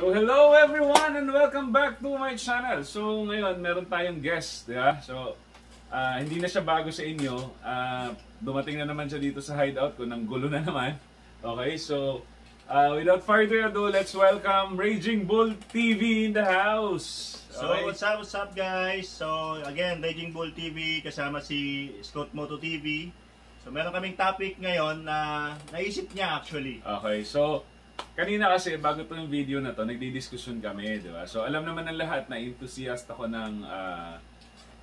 So hello everyone and welcome back to my channel. So ngayon meron tayong guest, di ba? So ah, hindi na siya bago sa inyo. Ah, dumating na naman siya dito sa hideout ko nang gulo na naman. Okay, so ah, without further ado, let's welcome Raging Bull TV in the house. So, Okay. what's up, what's up guys? So, again, Raging Bull TV kasama si Scott Moto TV. So, meron kaming topic ngayon na naisip niya actually. Okay, so kanina kasi bago itong video na to, nagdi-discussion kami, di ba? So alam naman ng lahat na enthusiast ako ng ah,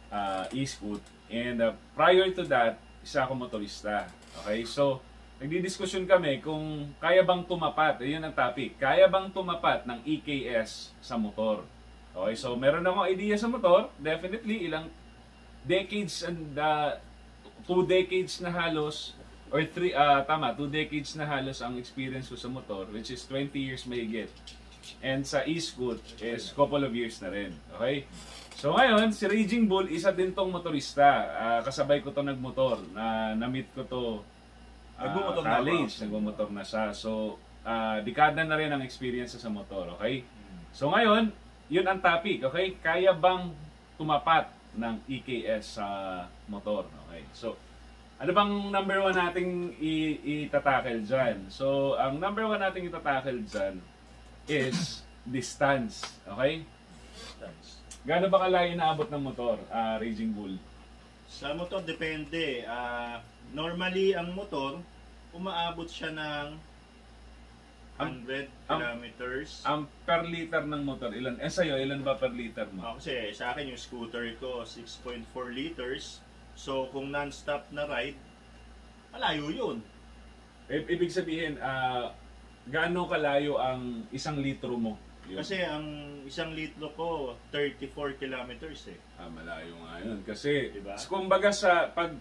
ah, e-scoot. And ah, prior to that, isa ako motorista. Okay, so nagdi-discussion kami kung kaya bang tumapat, ayun ang topic, kaya bang tumapat ng EKS sa motor. Okay, so meron akong idea sa motor, definitely ilang decades and uh, two decades na halos or three ah tama two decades na halos ang experience ko sa motor which is 20 years mahigit. And sa e-scoot is couple of years na rin okay? So ngayon si Raging Bull isa din tong motorista. Ah, kasabay ko to nagmotor na na-meet ko to ah, Nagmumotor na college. Ako. nagmumotor na siya. So ah, dekada na rin ang experience sa motor okay? So ngayon yun ang topic okay? Kaya bang tumapat ng EKS sa motor okay? So ano bang number one nating i- itatakel dyan? So, ang number one nating itatakel dyan is distance. Okay? Gaano ba kalayo inaabot ng motor, ah, Raging Bull? Sa motor, depende. Ah, normally, ang motor, umaabot siya ng 100 ang- kilometers. Ang per liter ng motor, ilan? Eh sa'yo, ilan ba per liter mo? Ah, kasi sa akin yung scooter ko, 6.4 liters. So, kung non-stop na ride, malayo yun. I- ibig sabihin, ah, gaano kalayo ang isang litro mo? Yun. Kasi ang isang litro ko, 34 kilometers eh. Ah, malayo nga yun. Kasi, Diba? kumbaga sa, pag,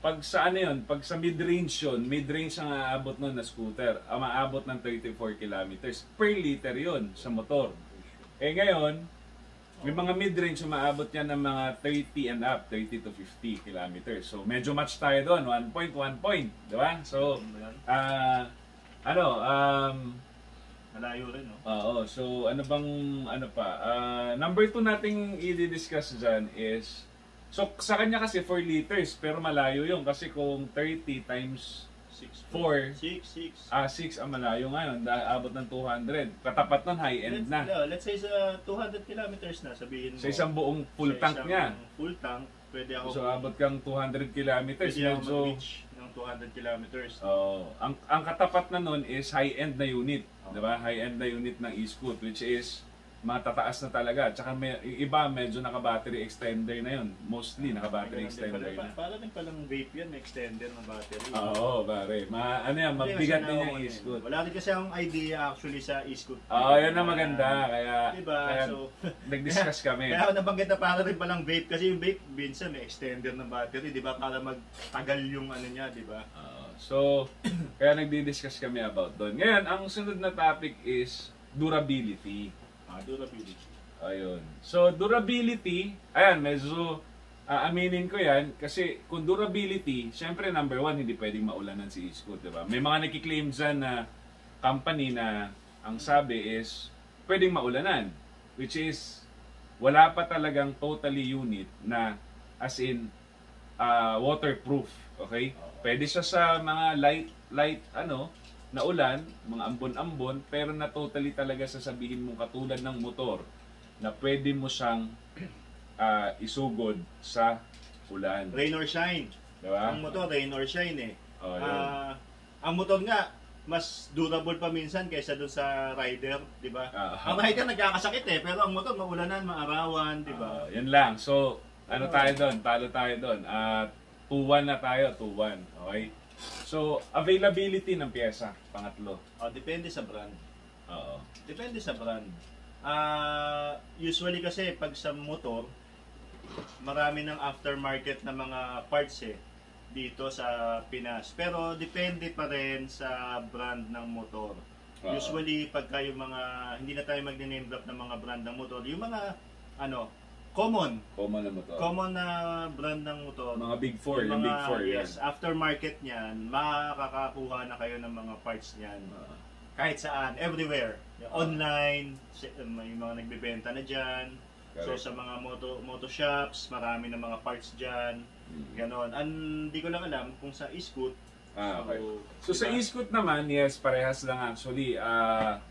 pag sa ano yun, pag sa mid-range yun, mid-range ang aabot nun na scooter, ang maabot ng 34 kilometers per liter yun sa motor. Eh ngayon, may mga mid-range umaabot yan ng mga 30 and up, 30 to 50 kilometers. So medyo match tayo doon, 1 point, 1 point, di ba? So, ah, ano, um, Malayo rin, no? Oo, so ano bang ano pa? Ah, number 2 nating i-discuss dyan is so sa kanya kasi 4 liters pero malayo yun kasi kung 30 times 6, Four. 6, 6. ah 6 ang malayo ngayon dahil abot ng 200. Katapat nun high end let's, na. no, let's say sa 200 kilometers na, sabihin mo. Sa isang buong full sa tank isang niya. Full tank, pwede ako, So abot kang 200 kilometers pwede ako medyo mag-reach ng 200 kilometers. Oh, ang ang katapat na nun is high-end na unit, Oo. 'di ba? High-end na unit ng e-scoot which is matataas na talaga. Tsaka may, iba medyo naka-battery extender na 'yon. Mostly naka-battery extender na. pa- Para din palang vape yan, may extender ng battery. Oo, pare. Ma ano yan, magbigat din yung yun. e-scoot. Wala din kasi akong idea actually sa e-scoot. Oo, yan ang maganda. Kaya, Diba? kaya So, nag-discuss kami. Kaya ako nabanggit na para rin palang vape kasi yung vape minsan may extender ng battery, di ba? Para magtagal yung ano niya, di ba? Oo. so, kaya nagdi-discuss kami about doon. Ngayon, ang sunod na topic is durability. Ah, durability. Ayun. So, durability, ayan, medyo ah, aminin ko yan kasi kung durability, syempre number one, hindi pwedeng maulanan si e-scoot, di ba? May mga nakiklaim dyan na company na ang sabi is pwedeng maulanan, which is wala pa talagang totally unit na as in ah, waterproof, okay? Pwede siya sa mga light, light, ano, na ulan, mga ambon-ambon, pero na totally talaga sasabihin mo katulad ng motor na pwede mo siyang ah, isugod sa ulan. Rain or shine. Diba? Ang motor, rain or shine eh. Oh, yun. Ah, ang motor nga, mas durable pa minsan kaysa dun sa rider, di ba? Ah. ang rider nagkakasakit eh, pero ang motor maulanan, maarawan, di ba? yan lang. So, ano tayo doon? Talo tayo doon. At 2-1 na tayo. 2-1. Okay? So, availability ng pyesa. Pangatlo. Oh, depende sa brand. Oo. Depende sa brand. Ah, usually kasi pag sa motor, marami ng aftermarket na mga parts eh dito sa Pinas. Pero depende pa rin sa brand ng motor. Oo. Usually pagka yung mga hindi na tayo magne-name drop ng mga brand ng motor, yung mga ano, common, Common na motor. common na brand ng motor. Mga Big Four. Yung, mga, Big Four yan. yes, aftermarket niyan, makakakuha na kayo ng mga parts niyan. Ah. kahit saan, everywhere. Online, si- may mga nagbebenta na dyan. So sa mga moto moto shops, marami na mga parts dyan. Mm. Ganon. Hindi ko lang alam kung sa e-scoot. Ah, okay. So sa diba? e-scoot naman, yes, parehas lang actually. Ah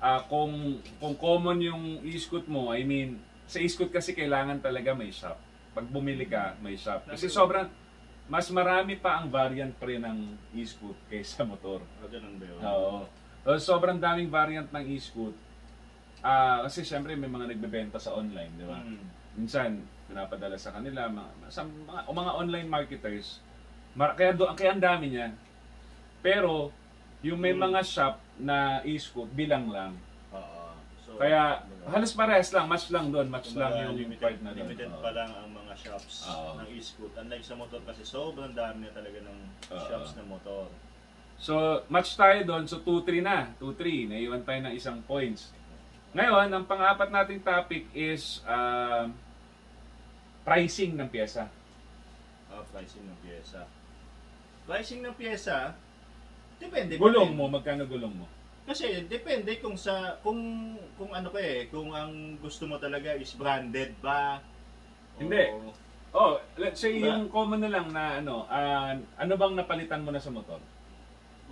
ah, kung kung common yung e-scoot mo, I mean, sa e-scoot kasi kailangan talaga may shop. Pag bumili ka, may shop. Kasi sobrang mas marami pa ang variant pre ng e-scoot kaysa motor. Ah, ganun ba yun? Oo. So, sobrang daming variant ng e-scoot. Ah, kasi syempre may mga nagbebenta sa online, di ba? Mm. minsan pinapadala sa kanila mga sa mga, o mga online marketers mar, kaya do kaya ang dami niyan pero yung may Mm. mga shop na e-scoot bilang lang kaya halos parehas lang match lang doon match lang kumbaga, yung limited, part na doon limited pa lang ang mga shops Oo. ng e-scoot. Unlike sa motor kasi sobrang dami na talaga ng Oo. shops na motor. so match tayo doon so 2-3 na 2-3 naiwan tayo ng isang points ngayon ang pang-apat nating topic is um, pricing ng pyesa Ah, pricing ng pyesa. Pricing ng pyesa, depende. gulong mo magkano gulong mo Kasi depende kung sa kung kung ano ka eh, kung ang gusto mo talaga is branded ba. Hindi. o- Oh, let's say Diba? yung common na lang na ano, ah, ano bang napalitan mo na sa motor?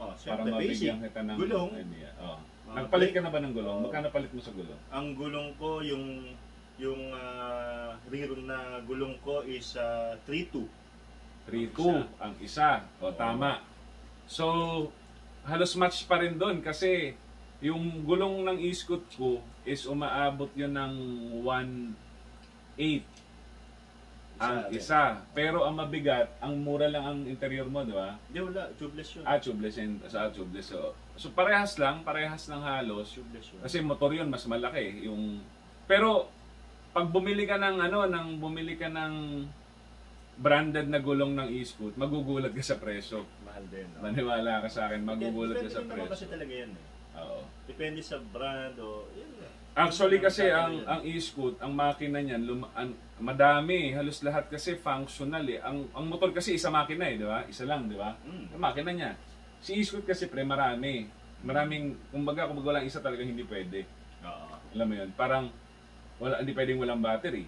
Oh, Para mabigyan kita ng Gulong. idea. Oh. Mga Nagpalit ka na ba ng gulong? Oo. Magkano palit mo sa gulong? Ang gulong ko yung yung uh, rear na gulong ko is uh, 3.2. 3.2 ang isa. O Oo. tama. So, halos match pa rin doon kasi yung gulong ng e-scoot ko is umaabot yun ng 1.8 ang isa. Pero ang mabigat, ang mura lang ang interior mo, di ba? Hindi wala, tubeless yun. Ah, tubeless and sa tubeless. So, so parehas lang, parehas lang halos. tubeless yun. Kasi motor yun, mas malaki. Yung... Pero, pag bumili ka ng ano, nang bumili ka ng branded na gulong ng e-scoot, magugulat ka sa presyo. mahal din. no? Maniwala ka sa akin, magugulat ka Depende sa din naman kasi presyo. talaga yan eh. Oo. Depende sa brand o yun. Actually kasi ang ang e-scoot, ang makina niyan lum, an, madami, halos lahat kasi functional eh. Ang ang motor kasi isa makina eh, di ba? Isa lang, di ba? Mm. Ang makina niya. Si e-scoot kasi pre marami. Maraming kumbaga kung walang isa talaga hindi pwede. Oo. Alam mo 'yun? Parang wala hindi pwedeng walang battery.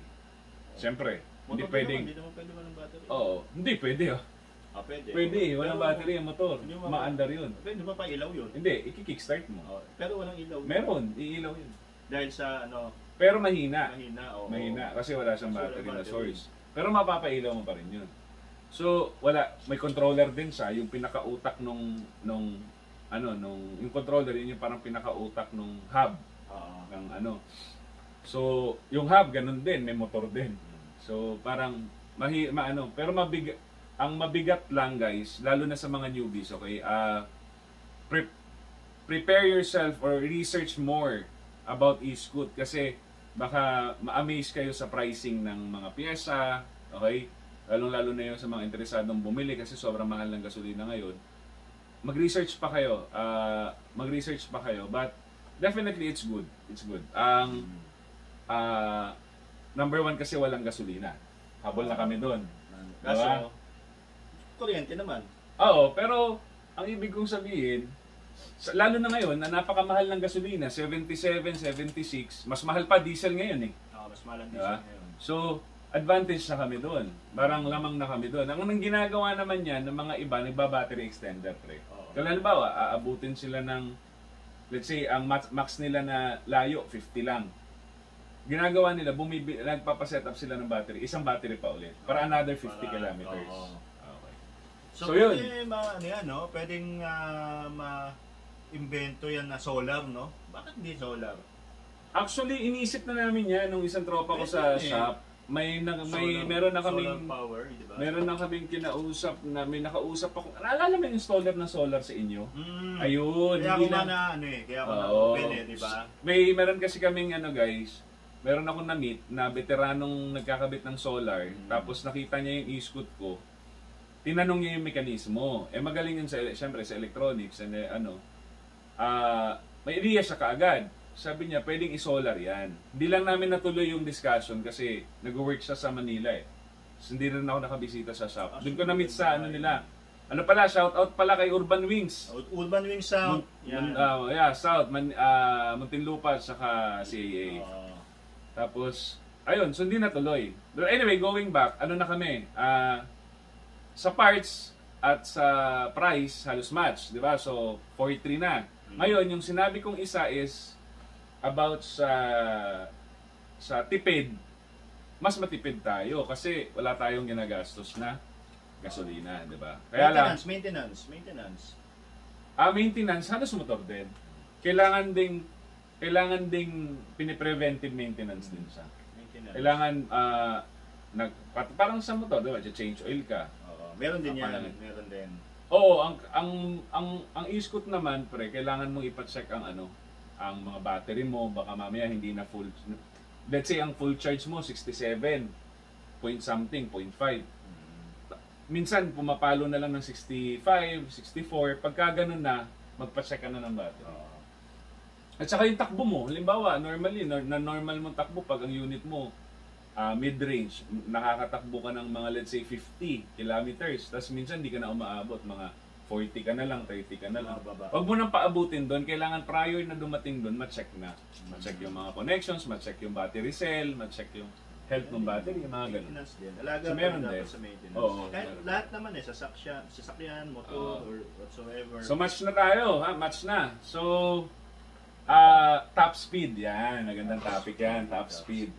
Siyempre, hindi pwedeng hindi naman pwede walang battery. Oo, hindi pwede oh. Ah, pwede. Pwede, eh, walang Pero- battery ang motor. Mo- Maandar 'yun. Pwede ba pa ilaw yun? Hindi, i-kickstart mo. Oo. Pero walang ilaw. yun. Meron, iilaw 'yun. Dahil sa ano, Pero mahina. mahina o Mahina kasi wala siyang Kasi walang battery na battery. source. Pero mapapailaw mo pa rin 'yun. So, wala may controller din siya, yung pinakautak nung nung ano nung yung controller yun yung parang pinakautak nung hub Oo. ng ano. So, yung hub ganun din, may motor din. So, parang mahi maano, pero mabigat ang mabigat lang guys, lalo na sa mga newbies, okay? Ah pre- prepare yourself or research more about e-scoot kasi baka ma-amaze kayo sa pricing ng mga pyesa, okay? Lalong-lalo na yun sa mga interesadong bumili kasi sobrang mahal ng gasolina ngayon. Mag-research pa kayo, ah, mag-research pa kayo, but definitely it's good. It's good. Ang ah, number one kasi walang gasolina. Habol na kami doon. Kaso, Diba? kuryente naman. Oo, pero ang ibig kong sabihin, sa- lalo na ngayon na napakamahal ng gasolina, 77, 76, mas mahal pa diesel ngayon eh. Oo, mas mahal ang Diba? diesel ngayon. So, advantage na kami doon. Parang lamang na kami doon. Ang nang ginagawa naman yan ng mga iba, nagba-battery extender, pre. Oo. Kaya halimbawa, aabutin sila ng, let's say, ang max nila na layo, 50 lang. Ginagawa nila, bumibi, nagpapaset up sila ng battery, isang battery pa ulit. Para another 50 Para- kilometers. oo. Okay. So, So, pwede ma, ano yan, no? Pwedeng ah, ma-invento yan na solar, no? Bakit hindi solar? Actually, iniisip na namin yan nung isang tropa ko sa Pwede eh. shop. May, na, may Solar- meron na kaming power, di ba? meron na kaming kinausap na may nakausap ako. Naalala mo yung installer ng solar sa inyo? Mm. Ayun, Kaya hindi lang- na, ano eh, kaya ako na Oo. open eh, di ba? May meron kasi kaming ano guys, meron akong na-meet na veteranong nagkakabit ng solar, Mm. tapos nakita niya yung e-scoot ko. Tinanong niya yung mekanismo. Eh magaling yun sa syempre sa electronics and eh, ano. Ah, may idea siya kaagad. Sabi niya, pwedeng i-solar yan. Hindi lang namin natuloy yung discussion kasi nag-work siya sa Manila eh. So, hindi rin ako nakabisita sa shop. Ah, Doon ko na-meet sa ano nila, ano pala, shout out pala kay Urban Wings. Urban Wings Sound. Mun, uh, yeah, South, Man, uh, Muntinlupa, saka CAA. Oo. Tapos, ayun, so hindi natuloy. But anyway, going back, ano na kami, ah, sa parts at sa price, halos match, di ba? So, 4-3 na. Ngayon, yung sinabi kong isa is about sa sa tipid. Mas matipid tayo kasi wala tayong ginagastos na gasolina, di ba? Kaya lang, maintenance, maintenance, maintenance. Ah, maintenance, halos motor din. Kailangan ding kailangan ding pinipreventive maintenance din siya. Maintenance. Kailangan ah nag parang sa motor, 'di ba? Change oil ka. Oo. Meron din yan. Meron din. Oo, ang ang ang ang e-scoot naman pre, kailangan mong ipa-check ang ano, ang mga battery mo, baka mamaya hindi na full. Let's say ang full charge mo 67 point something, 0.5. Minsan pumapalo na lang ng 65, 64. Pagka ganun na, magpa-check ka na ng battery. Oo. At saka yung takbo mo, halimbawa, normally, nor- na normal mong takbo pag ang unit mo ah, mid-range, nakakatakbo ka ng mga let's say 50 kilometers. Tapos minsan di ka na umaabot, mga 40 ka na lang, 30 ka na lang. Huwag mo nang paabutin doon, kailangan prior na dumating doon, ma-check na. Ma-check yung mga connections, ma-check yung battery cell, ma-check yung health ng battery, yung mga ganun. Maintenance din. Alaga So, meron din. sa maintenance. Oo, Kahit meron. lahat naman eh, sasakyan, sasakyan, motor, Oo. or whatsoever. So match na tayo, ha? Match na. So, ah top speed, yan. Magandang topic yan, top speed.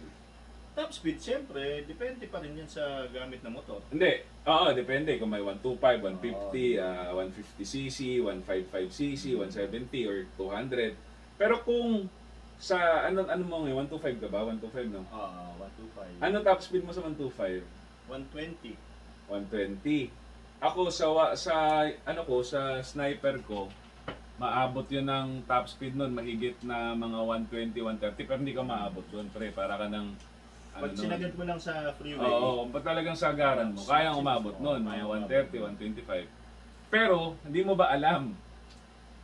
Top speed, siyempre, depende pa rin yan sa gamit na motor. Hindi. Oo, depende kung may 125, 150, ah, 150cc, 155cc, 170 or 200. Pero kung sa ano ano mo ngayon, 125 ka ba? 125 no? Ah, 125. Ano top speed mo sa 125? 120. 120. Ako sa sa ano ko sa sniper ko maabot yun ng top speed nun mahigit na mga 120 130 pero hindi ka maabot doon pre para ka ng ano Pag nun. sinagad mo lang sa freeway, Oo, pag talagang sagaran mo, kayang umabot noon, mga 130, 125. Pero, hindi mo ba alam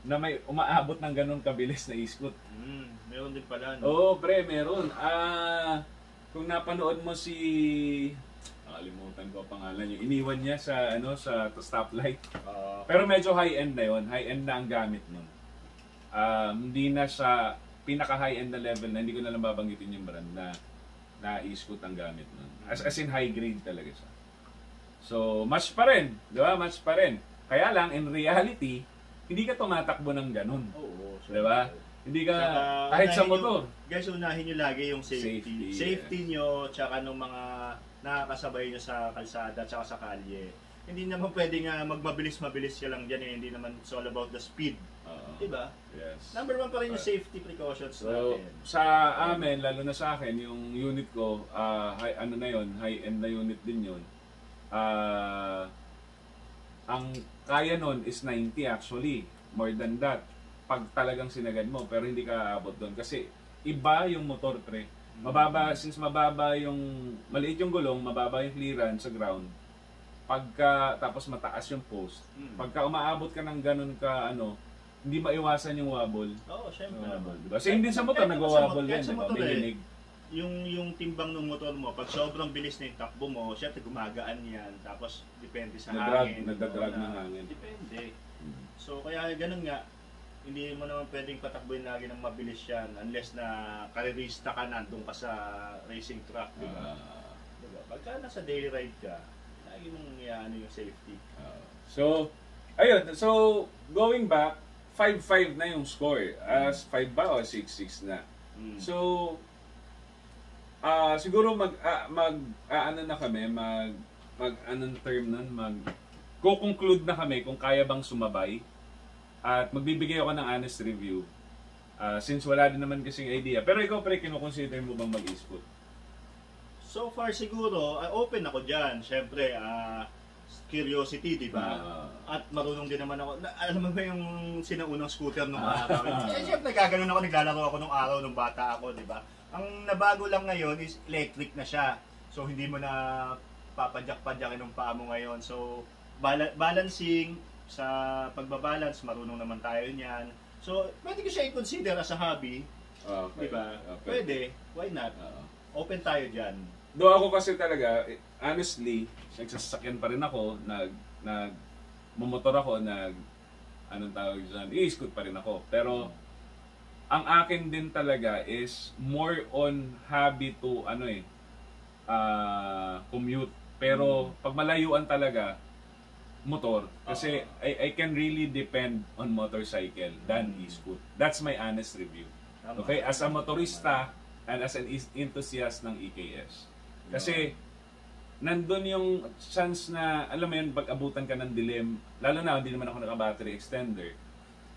na may umaabot ng ganun kabilis na e-scoot? mm, meron din pala. No? Oo, pre, meron. Ah, kung napanood mo si nakalimutan ko ang pangalan yung iniwan niya sa ano sa stoplight. Ah, Pero medyo high-end na yon, high-end na ang gamit nun. Um, hindi na sa pinaka high-end na level na hindi ko na lang babanggitin yung brand na na e-scoot ang gamit nun. As, as in high grade talaga siya. So, match pa rin. Di ba? Match pa rin. Kaya lang, in reality, hindi ka tumatakbo ng ganun. oo. Di ba? Hindi ka, Saka, kahit sa motor. nyo- guys, unahin nyo lagi yung safety. Safety, Safety, nyo, tsaka nung mga nakakasabay nyo sa kalsada, tsaka sa kalye. Hindi naman pwede nga magmabilis-mabilis ka lang dyan eh. Hindi naman it's all about the speed. Oo. Di ba? Yes. Number one pa rin yung safety precautions So, natin. sa amin, lalo na sa akin, yung unit ko, ah, high, ano na yon high-end na unit din yun. Ah, ang kaya nun is 90 actually. More than that. Pag talagang sinagad mo, pero hindi ka aabot doon. Kasi iba yung motor, pre. Mababa, since mababa yung, maliit yung gulong, mababa yung clearance sa ground. Pagka, tapos mataas yung post. Mm. Pagka umaabot ka ng ganun ka, ano, hindi maiwasan yung wobble. Oo, syempre. Wobble, diba? Same din sa motor, nagwa-wobble yan, diba? motor May eh, yung yung timbang ng motor mo, pag sobrang bilis na yung takbo mo, syempre gumagaan yan. Tapos, depende sa Nadrag- hangin. nagdadrag ng hangin. Depende. So, kaya ganun nga, hindi mo naman pwedeng patakbuhin lagi ng mabilis yan unless na karirista ka na, doon ka sa racing track, di ba? Ah, Diba? Pagka nasa daily ride ka, lagi mong ano yung safety. ah. so, ayun. So, going back, 5-5 na yung score. As 5 ba o 6-6 na? Mm. So, ah siguro mag, ah, mag ah, ano na kami, mag, mag, anong term nun, mag, ko-conclude na kami kung kaya bang sumabay. At magbibigay ako ng honest review. Ah, since wala din naman kasing idea. Pero ikaw, pre, kinukonsider mo bang mag-e-scoot? So far siguro, ah, open ako dyan. Siyempre, ah, curiosity, di ba? Ah. At marunong din naman ako. Na, alam mo ba yung sinaunang scooter nung araw? eh, siyempre, gaganon ako, naglalaro ako nung araw nung bata ako, di ba? Ang nabago lang ngayon is electric na siya. So, hindi mo na papadyak-padyakin ng paa mo ngayon. So, bala- balancing, sa pagbabalance, marunong naman tayo niyan. So, pwede ko siya i-consider as a hobby, Okay. di ba? Okay. Pwede, why not? Oo. Open tayo dyan. Do ako kasi talaga, eh, honestly, nagsasakyan pa rin ako, nag, nag, mumotor ako, nag, anong tawag dyan, i-scoot pa rin ako. Pero, ang akin din talaga is more on hobby to, ano eh, ah, commute. Pero, pag malayuan talaga, motor. Kasi, I, I can really depend on motorcycle than e-scoot. That's my honest review. Tama. Okay, as a motorista and as an enthusiast ng EKS. Kasi nandun yung chance na, alam mo yun, pag abutan ka ng dilim, lalo na, hindi naman ako naka-battery extender.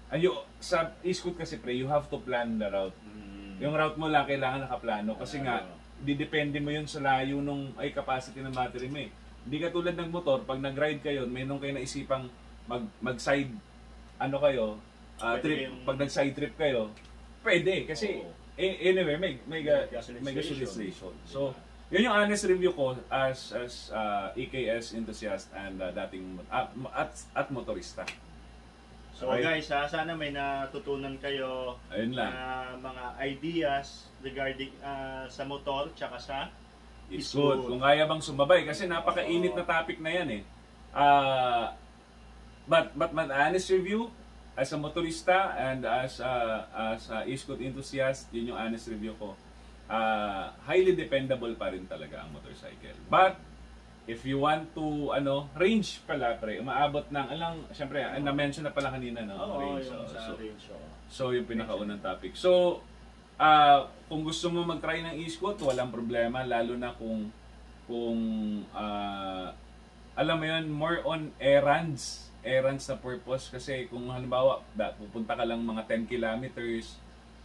Ayo, sa e-scoot kasi pre, you have to plan the route. Mm. Yung route mo lang kailangan nakaplano kasi nga, didepende mo yun sa layo nung ay capacity ng battery mo eh. Hindi ka tulad ng motor, pag nag-ride kayo, may nung kayo naisipang mag, mag-side, ano kayo, Pwede trip, kayong- pag nag-side trip kayo, pwede kasi Oo. eh, anyway, may may ga, May gasoline station. So, yun yung honest review ko as as ah, EKS enthusiast and ah, dating at, at at motorista. So Okay. guys, ha, sana may natutunan kayo Ayun lang. na mga ideas regarding ah, sa motor tsaka sa It's It's good. good. Kung kaya bang sumabay kasi napakainit na topic na yan eh. Ah, but but my honest review as a motorista and as a, as a e-scoot enthusiast, yun yung honest review ko. Ah, highly dependable pa rin talaga ang motorcycle. But if you want to ano, range pala pre, umaabot ng alang syempre na-mention na pala kanina no, Oo, range. yung oh. sa So, range. oo. So, yung pinakaunang topic. So, ah kung gusto mo mag-try ng e-scoot, walang problema. Lalo na kung, kung ah, alam mo yun, more on errands. Errands na purpose. Kasi kung halimbawa, da, pupunta ka lang mga 10 kilometers,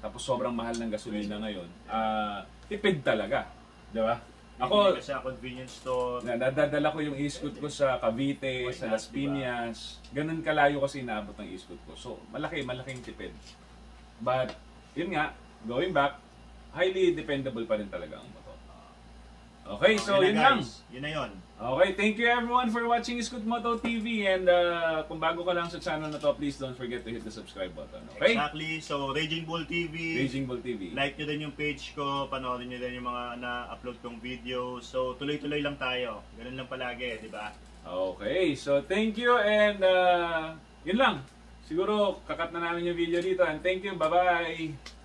tapos sobrang mahal ng gasolina ngayon, ah tipid talaga. Di ba? Ako, ka sa convenience store. na, nadadala ko yung e-scoot ko sa Cavite, Why sa Las Piñas. Ganun kalayo kasi inaabot ng e-scoot ko. So, malaki, malaking tipid. But, yun nga, going back, highly dependable pa rin talaga ang motor. Okay, so na, yun lang. Yun na yun. Okay, thank you everyone for watching Scoot Moto TV and uh, kung bago ka lang sa channel na to, please don't forget to hit the subscribe button. Okay? Exactly. So, Raging Bull TV. Raging Bull TV. Like nyo din yung page ko, panoorin nyo din yung mga na-upload kong video. So, tuloy-tuloy lang tayo. Ganun lang palagi, di ba? Okay, so thank you and uh, yun lang. Siguro kakat na namin yung video dito and thank you. Bye-bye!